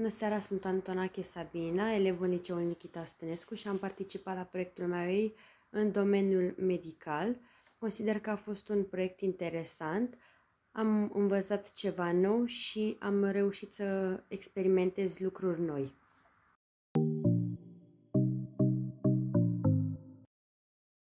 Bună seara, sunt Antonache Sabina, elev în liceul Nikita Stănescu și am participat la proiectul meu în domeniul medical. Consider că a fost un proiect interesant, am învățat ceva nou și am reușit să experimentez lucruri noi.